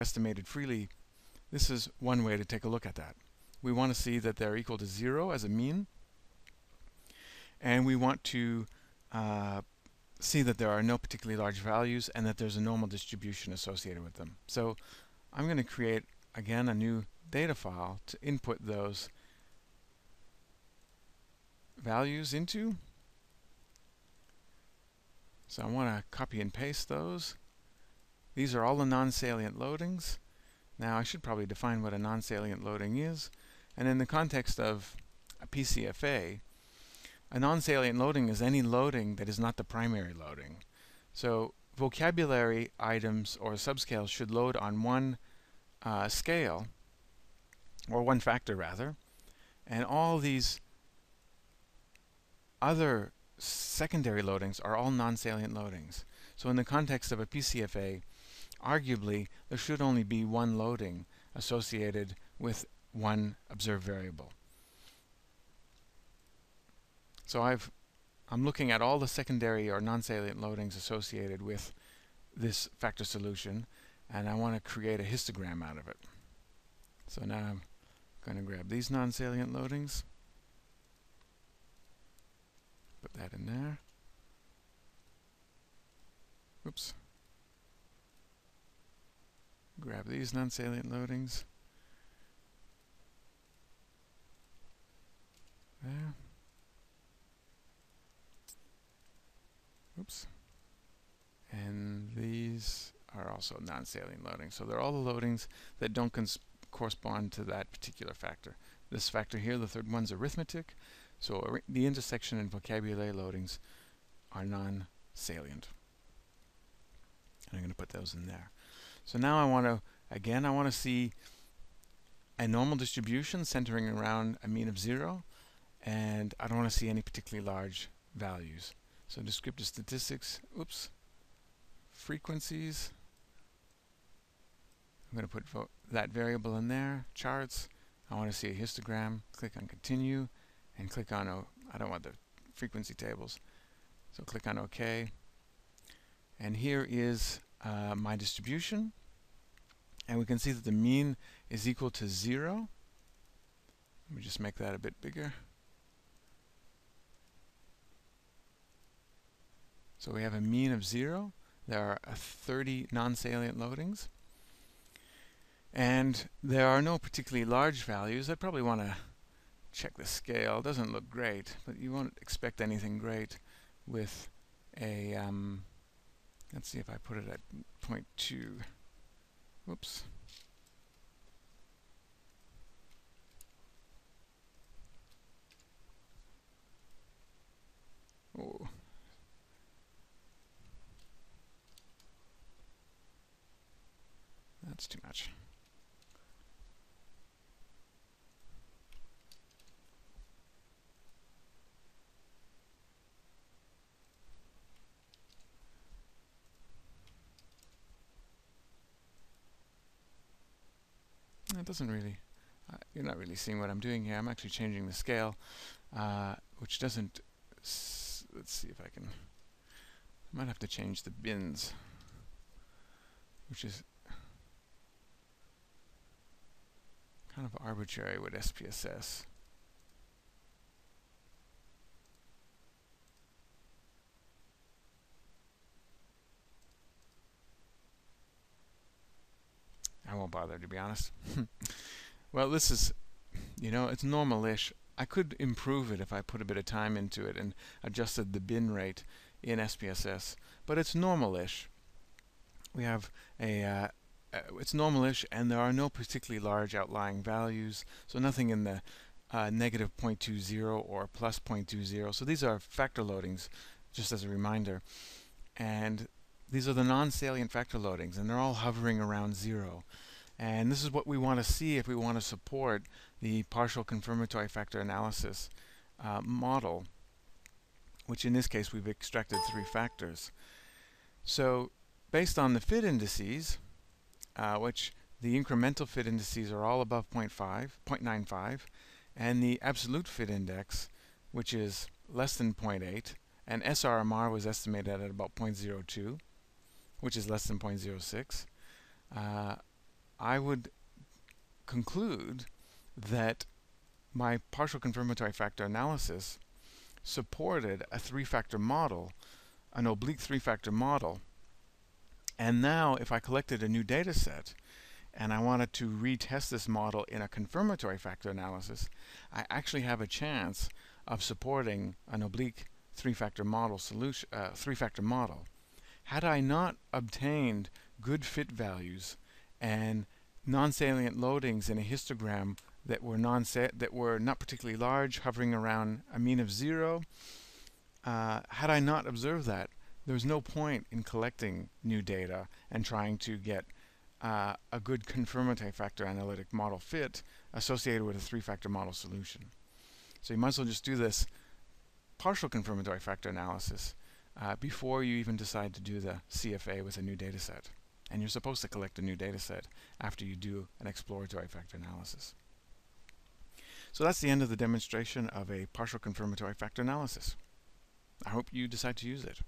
estimated freely, this is one way to take a look at that. We want to see that they're equal to zero as a mean, and we want to uh, see that there are no particularly large values and that there's a normal distribution associated with them. So I'm going to create again a new data file to input those values into. So I want to copy and paste those. These are all the non-salient loadings. Now I should probably define what a non-salient loading is. And in the context of a PCFA, a non-salient loading is any loading that is not the primary loading. So vocabulary items or subscales should load on one uh, scale, or one factor rather, and all these other secondary loadings are all non-salient loadings. So in the context of a PCFA, arguably there should only be one loading associated with one observed variable. So I've I'm looking at all the secondary or non-salient loadings associated with this factor solution and I want to create a histogram out of it. So now I'm going to grab these non-salient loadings put that in there. Oops. Grab these non-salient loadings. There. Oops. And these are also non-salient loadings. So they're all the loadings that don't correspond to that particular factor. This factor here, the third one's arithmetic. So the intersection and vocabulary loadings are non-salient. And I'm going to put those in there. So now I want to, again, I want to see a normal distribution centering around a mean of zero, and I don't want to see any particularly large values. So descriptive statistics, oops, frequencies. I'm going to put that variable in there, charts. I want to see a histogram. Click on continue and click on I don't want the frequency tables. So click on OK. And here is uh, my distribution. And we can see that the mean is equal to 0. Let me just make that a bit bigger. So we have a mean of 0. There are uh, 30 non-salient loadings. And there are no particularly large values. I probably want to check the scale. Doesn't look great, but you won't expect anything great with a, um, let's see if I put it at 0.2. Whoops. Oh. That's too much. It doesn't really, uh, you're not really seeing what I'm doing here. I'm actually changing the scale, uh, which doesn't, let's see if I can, I might have to change the bins, which is kind of arbitrary with SPSS. I won't bother to be honest. well, this is, you know, it's normal-ish. I could improve it if I put a bit of time into it and adjusted the bin rate in SPSS, but it's normal-ish. We have a, uh, uh, it's normal-ish and there are no particularly large outlying values, so nothing in the uh, negative 0.20 or plus 0.20. So these are factor loadings, just as a reminder. And these are the non-salient factor loadings, and they're all hovering around zero. And this is what we want to see if we want to support the partial confirmatory factor analysis uh, model, which in this case we've extracted three factors. So based on the fit indices, uh, which the incremental fit indices are all above 0.5, 0.95, and the absolute fit index, which is less than 0.8, and SRMR was estimated at about 0.02 which is less than 0.06. Uh, I would conclude that my partial confirmatory factor analysis supported a three-factor model, an oblique three-factor model. And now if I collected a new data set and I wanted to retest this model in a confirmatory factor analysis, I actually have a chance of supporting an oblique three-factor model solution, uh, three-factor model. Had I not obtained good fit values and non-salient loadings in a histogram that were non that were not particularly large, hovering around a mean of zero. Uh, had I not observed that, there was no point in collecting new data and trying to get uh, a good confirmatory factor analytic model fit associated with a three-factor model solution. So you might as well just do this partial confirmatory factor analysis uh, before you even decide to do the CFA with a new data set. And you're supposed to collect a new data set after you do an exploratory factor analysis. So that's the end of the demonstration of a partial confirmatory factor analysis. I hope you decide to use it.